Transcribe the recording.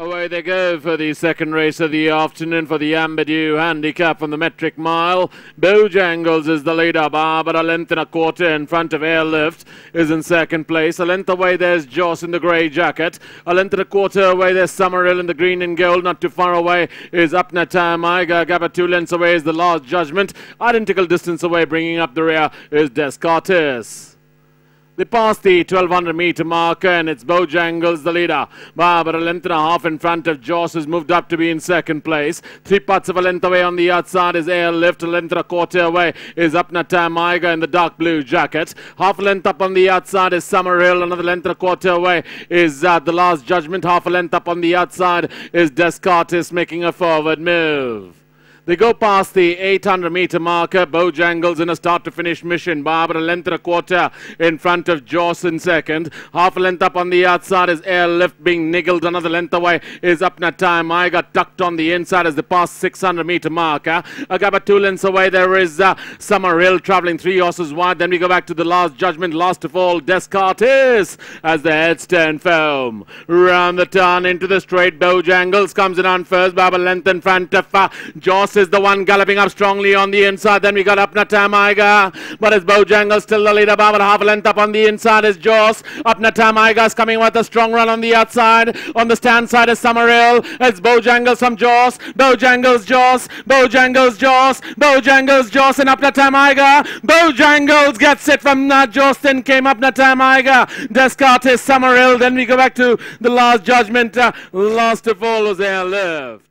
Away they go for the second race of the afternoon for the Amberdue handicap from the metric mile. Bojangles is the leader, Barbara a length and a quarter in front of Airlift is in second place. A length away there's Joss in the grey jacket. A length and a quarter away there's Summerhill in the green and gold. Not too far away is Upnatam Iga. Gaba two lengths away is the last judgment. Identical distance away bringing up the rear is Descartes. They passed the 1200 meter marker and it's Bojangles the leader. But a length and a half in front of Joss has moved up to be in second place. Three parts of a length away on the outside is Airlift. A length and a quarter away is Upnatam Iga in the dark blue jacket. Half a length up on the outside is Summerhill. Another length and a quarter away is uh, the last judgment. Half a length up on the outside is Descartes making a forward move. They go past the 800 meter marker. Bojangles in a start to finish mission. Barbara length and a quarter in front of Joss in second. Half a length up on the outside is Airlift being niggled. Another length away is Upna Time. I got tucked on the inside as they pass 600 meter marker. About two lengths away there is uh, Summerhill traveling three horses wide. Then we go back to the last judgment. Last of all, Descartes as the heads turn foam. Round the turn into the straight. Bojangles comes in on first. Barbara length in front of uh, Joss is the one galloping up strongly on the inside. Then we got Upna Tamaiga. But it's Bojangles still the leader. About half a length up on the inside is Joss. Upna Tamaiga is coming with a strong run on the outside. On the stand side is Summerhill. It's Bojangles from Joss. Bojangles Joss. Bojangles Joss. Bojangles Joss and Upna Tamaiga. Bojangles gets it from uh, Joss. Then came Upna Tamaiga. Descartes Summerhill. Then we go back to the last judgment. Uh, last of all was Airlift.